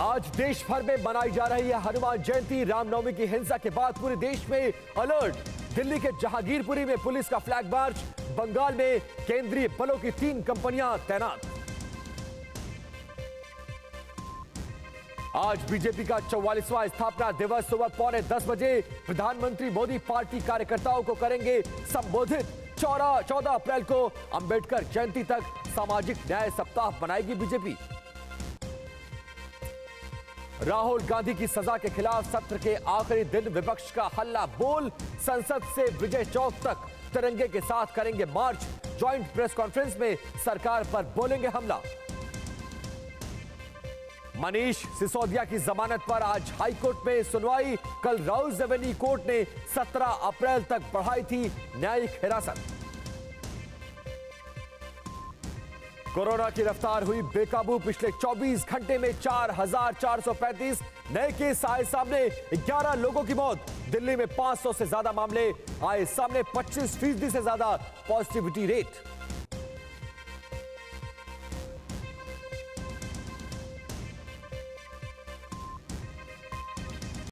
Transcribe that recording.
आज देश भर में मनाई जा रही है हनुमान जयंती। रामनवमी की हिंसा के बाद पूरे देश में अलर्ट। दिल्ली के जहांगीरपुरी में पुलिस का फ्लैग मार्च। बंगाल में केंद्रीय बलों की तीन कंपनियाँ तैनात। आज बीजेपी का चौवालीसवां स्थापना दिवस सुबह पौने दस बजे। प्रधानमंत्री मोदी पार्टी कार्यकर्ताओं को करेंगे संबोधित। चौदह चौदह अप्रैल को अंबेडकर जयंती तक सामाजिक न्याय सप्ताह बनाएगी बीजेपी। राहुल गांधी की सजा के खिलाफ सत्र के आखिरी दिन विपक्ष का हल्ला बोल, संसद से विजय चौक तक। तिरंगे के साथ करेंगे मार्च। ज्वाइंट प्रेस कॉन्फ्रेंस में सरकार पर बोलेंगे हमला। मनीष सिसोदिया की जमानत पर आज हाईकोर्ट में सुनवाई। कल राउल रेवेन्यू कोर्ट ने 17 अप्रैल तक बढ़ाई थी न्यायिक हिरासत। कोरोना की रफ्तार हुई बेकाबू। पिछले 24 घंटे में 4,435 नए केस आए सामने। 11 लोगों की मौत। दिल्ली में 500 से ज़्यादा मामले आए सामने। 25 फ़ीसदी से ज़्यादा पॉजिटिविटी रेट।